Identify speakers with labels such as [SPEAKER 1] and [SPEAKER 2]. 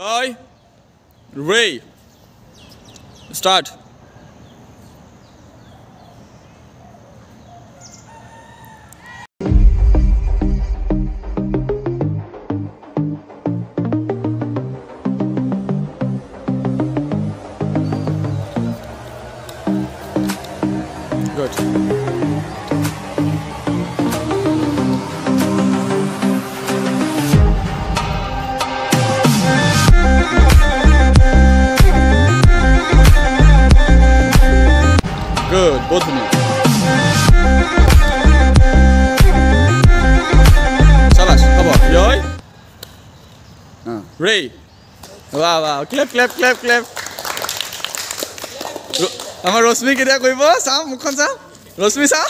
[SPEAKER 1] Roy, Ray, start. Good. Good, both of you. Salas, come on. Roy. Uh, Ray. Wow, wow. Clap, clap, clap, clap. ৰ- আমাৰ ৰশ্মি কেতিয়া কৰিব চাওঁ মুখখন চাওঁ ৰশ্মি চাওঁ